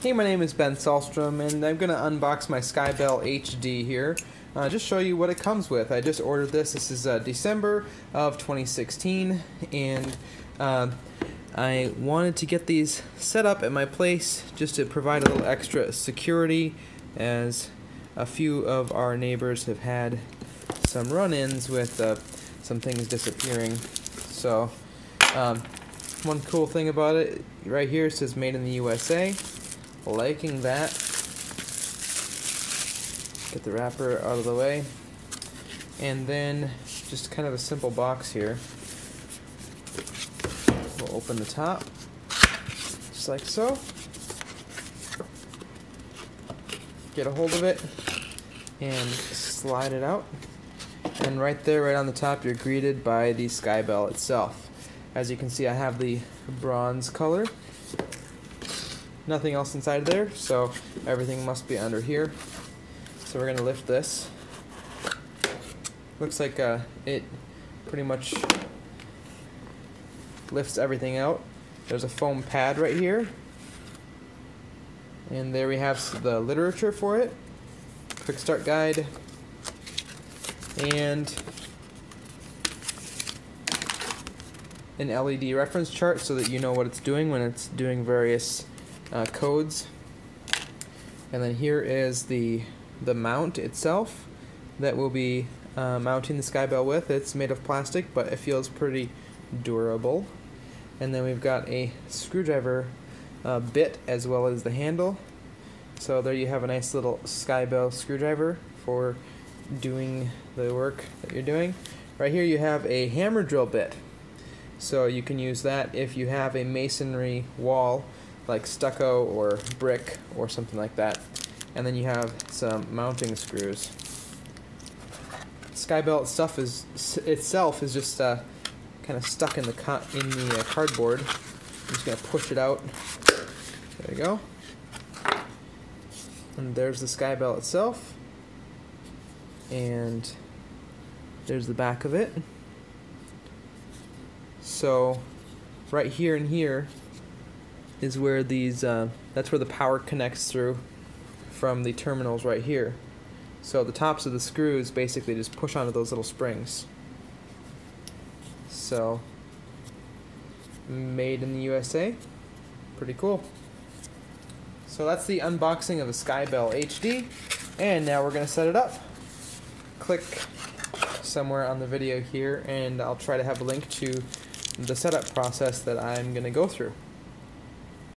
Hey, my name is Ben Sahlstrom, and I'm going to unbox my Skybell HD here. Uh, just show you what it comes with. I just ordered this. This is uh, December of 2016, and uh, I wanted to get these set up at my place just to provide a little extra security, as a few of our neighbors have had some run-ins with uh, some things disappearing. So, um, one cool thing about it, right here it says "Made in the USA." Liking that. Get the wrapper out of the way. And then just kind of a simple box here. We'll open the top, just like so. Get a hold of it and slide it out. And right there, right on the top, you're greeted by the Skybell itself. As you can see, I have the bronze color nothing else inside there, so everything must be under here. So we're going to lift this. Looks like uh, it pretty much lifts everything out. There's a foam pad right here. And there we have the literature for it. Quick start guide. And an LED reference chart so that you know what it's doing when it's doing various uh, codes. And then here is the the mount itself that we'll be uh, mounting the Skybell with. It's made of plastic, but it feels pretty durable. And then we've got a screwdriver uh, bit as well as the handle. So there you have a nice little Skybell screwdriver for doing the work that you're doing. Right here you have a hammer drill bit. So you can use that if you have a masonry wall like stucco or brick or something like that. And then you have some mounting screws. Skybell stuff is itself is just uh, kind of stuck in the in the uh, cardboard. I'm just gonna push it out. There you go. And there's the Skybell itself. And there's the back of it. So right here and here is where these, uh, that's where the power connects through from the terminals right here. So the tops of the screws basically just push onto those little springs. So, made in the USA. Pretty cool. So that's the unboxing of a Skybell HD. And now we're going to set it up. Click somewhere on the video here and I'll try to have a link to the setup process that I'm going to go through.